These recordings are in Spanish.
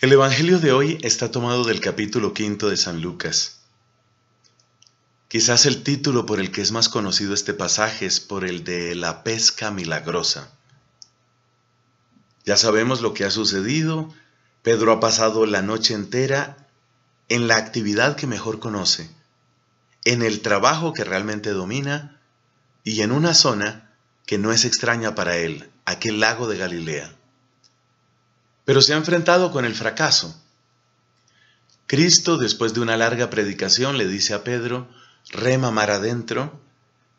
El Evangelio de hoy está tomado del capítulo quinto de San Lucas. Quizás el título por el que es más conocido este pasaje es por el de la pesca milagrosa. Ya sabemos lo que ha sucedido. Pedro ha pasado la noche entera en la actividad que mejor conoce, en el trabajo que realmente domina y en una zona que no es extraña para él, aquel lago de Galilea pero se ha enfrentado con el fracaso. Cristo, después de una larga predicación, le dice a Pedro, rema mar adentro,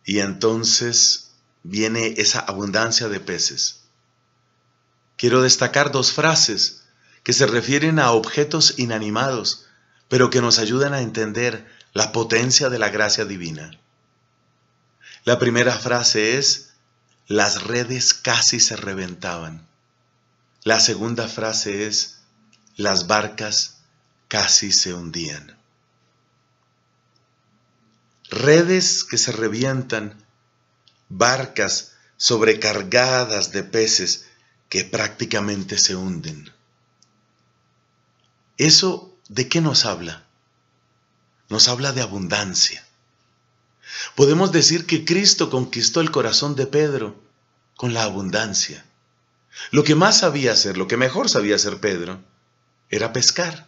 y entonces viene esa abundancia de peces. Quiero destacar dos frases que se refieren a objetos inanimados, pero que nos ayudan a entender la potencia de la gracia divina. La primera frase es, las redes casi se reventaban. La segunda frase es, las barcas casi se hundían. Redes que se revientan, barcas sobrecargadas de peces que prácticamente se hunden. ¿Eso de qué nos habla? Nos habla de abundancia. Podemos decir que Cristo conquistó el corazón de Pedro con la abundancia. Lo que más sabía hacer, lo que mejor sabía hacer Pedro, era pescar.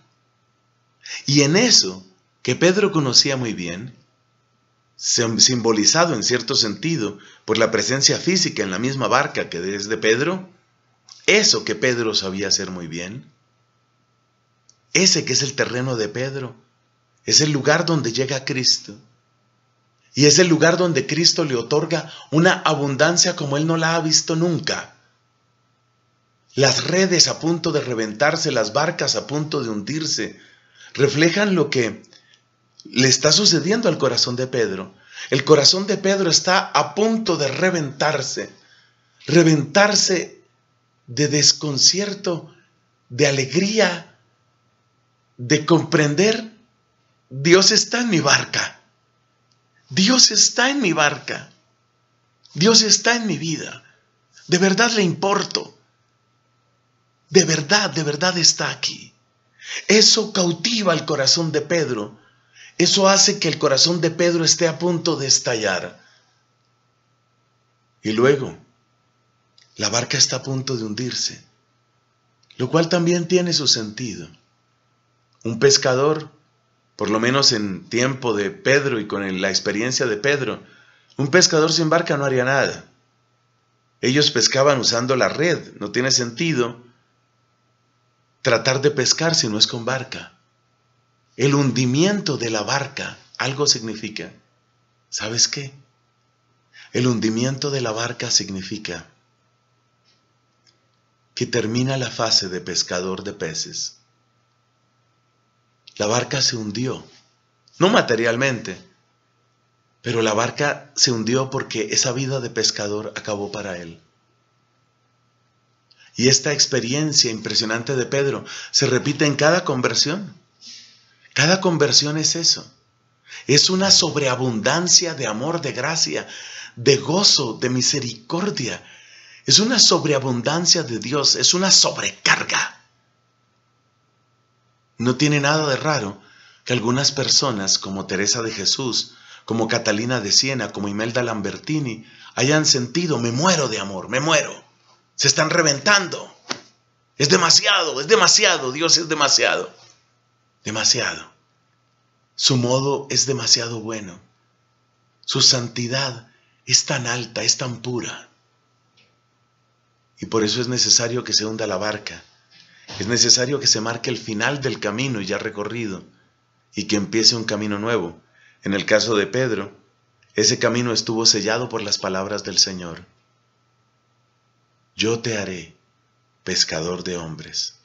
Y en eso, que Pedro conocía muy bien, simbolizado en cierto sentido por la presencia física en la misma barca que es de Pedro, eso que Pedro sabía hacer muy bien, ese que es el terreno de Pedro, es el lugar donde llega Cristo. Y es el lugar donde Cristo le otorga una abundancia como él no la ha visto nunca las redes a punto de reventarse, las barcas a punto de hundirse, reflejan lo que le está sucediendo al corazón de Pedro. El corazón de Pedro está a punto de reventarse, reventarse de desconcierto, de alegría, de comprender, Dios está en mi barca, Dios está en mi barca, Dios está en mi vida, de verdad le importo de verdad, de verdad está aquí. Eso cautiva el corazón de Pedro. Eso hace que el corazón de Pedro esté a punto de estallar. Y luego, la barca está a punto de hundirse, lo cual también tiene su sentido. Un pescador, por lo menos en tiempo de Pedro y con la experiencia de Pedro, un pescador sin barca no haría nada. Ellos pescaban usando la red, no tiene sentido tratar de pescar si no es con barca. El hundimiento de la barca algo significa. ¿Sabes qué? El hundimiento de la barca significa que termina la fase de pescador de peces. La barca se hundió, no materialmente, pero la barca se hundió porque esa vida de pescador acabó para él. Y esta experiencia impresionante de Pedro se repite en cada conversión. Cada conversión es eso. Es una sobreabundancia de amor, de gracia, de gozo, de misericordia. Es una sobreabundancia de Dios, es una sobrecarga. No tiene nada de raro que algunas personas como Teresa de Jesús, como Catalina de Siena, como Imelda Lambertini, hayan sentido, me muero de amor, me muero. Se están reventando. Es demasiado, es demasiado, Dios es demasiado. Demasiado. Su modo es demasiado bueno. Su santidad es tan alta, es tan pura. Y por eso es necesario que se hunda la barca. Es necesario que se marque el final del camino ya recorrido y que empiece un camino nuevo. En el caso de Pedro, ese camino estuvo sellado por las palabras del Señor yo te haré pescador de hombres.